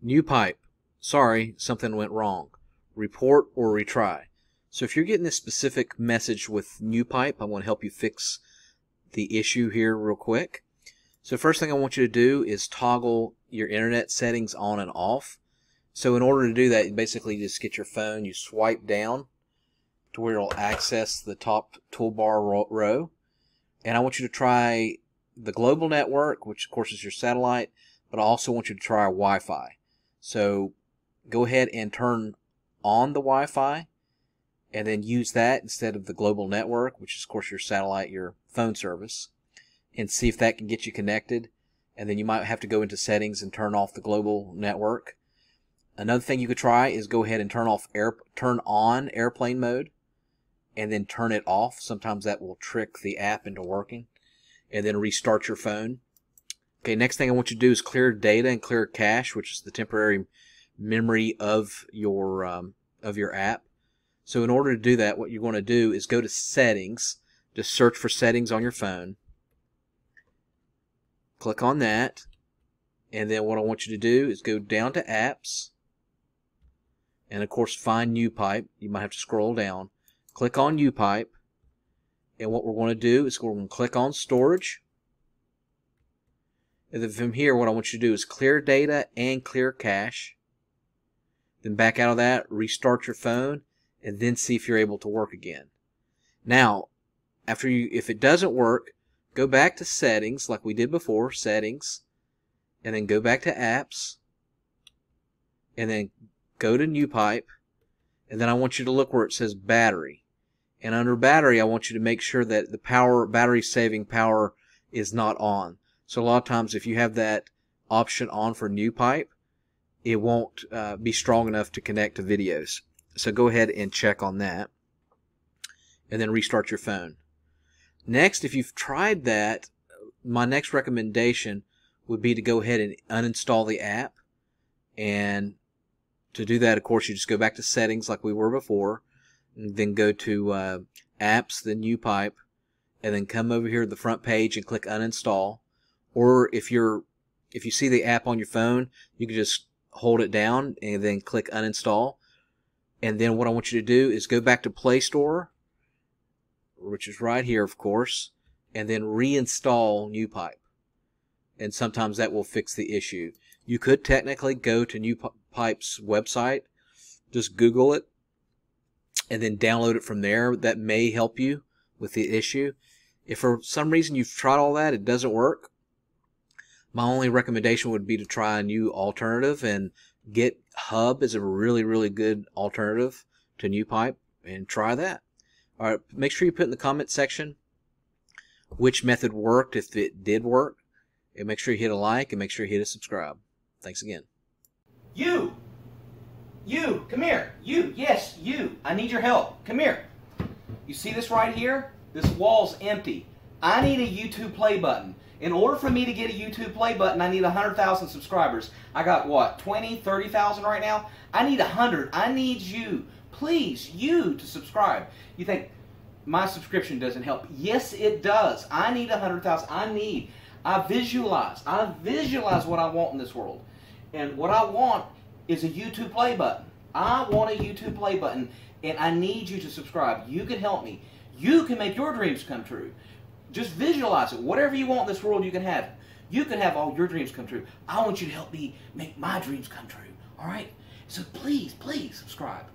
New pipe. Sorry, something went wrong. Report or retry. So if you're getting this specific message with new pipe, I want to help you fix the issue here real quick. So first thing I want you to do is toggle your internet settings on and off. So in order to do that, you basically just get your phone, you swipe down to where it'll access the top toolbar row. And I want you to try the global network, which of course is your satellite, but I also want you to try Wi-Fi. So go ahead and turn on the Wi-Fi and then use that instead of the global network, which is of course your satellite, your phone service, and see if that can get you connected. And then you might have to go into settings and turn off the global network. Another thing you could try is go ahead and turn off air, turn on airplane mode, and then turn it off. Sometimes that will trick the app into working, and then restart your phone. Okay, next thing I want you to do is clear data and clear cache, which is the temporary memory of your um, of your app. So in order to do that, what you're going to do is go to settings, just search for settings on your phone. Click on that. And then what I want you to do is go down to apps. And of course find NewPipe. You might have to scroll down. Click on NewPipe. And what we're going to do is we're going to click on storage. And then from here, what I want you to do is clear data and clear cache. Then back out of that, restart your phone, and then see if you're able to work again. Now, after you, if it doesn't work, go back to settings like we did before, settings, and then go back to apps, and then go to new pipe, and then I want you to look where it says battery. And under battery, I want you to make sure that the power, battery saving power is not on. So a lot of times if you have that option on for new pipe, it won't uh, be strong enough to connect to videos. So go ahead and check on that. And then restart your phone. Next, if you've tried that, my next recommendation would be to go ahead and uninstall the app. And to do that, of course, you just go back to settings like we were before. And then go to uh, apps, then new pipe, and then come over here to the front page and click uninstall. Or if you're if you see the app on your phone, you can just hold it down and then click uninstall and then what I want you to do is go back to Play Store, which is right here, of course, and then reinstall NewPipe. And sometimes that will fix the issue. You could technically go to NewPipe's website, just Google it, and then download it from there. That may help you with the issue. If for some reason you've tried all that, it doesn't work, my only recommendation would be to try a new alternative and Get Hub is a really, really good alternative to NewPipe and try that. All right, make sure you put in the comment section which method worked if it did work. And make sure you hit a like and make sure you hit a subscribe. Thanks again. You! You! Come here! You! Yes, you! I need your help. Come here. You see this right here? This wall's empty. I need a YouTube play button. In order for me to get a YouTube play button, I need 100,000 subscribers. I got what, 20, 30,000 right now? I need 100. I need you, please, you to subscribe. You think my subscription doesn't help? Yes, it does. I need 100,000. I need, I visualize. I visualize what I want in this world. And what I want is a YouTube play button. I want a YouTube play button, and I need you to subscribe. You can help me. You can make your dreams come true. Just visualize it. Whatever you want in this world, you can have. You can have all your dreams come true. I want you to help me make my dreams come true. All right? So please, please subscribe.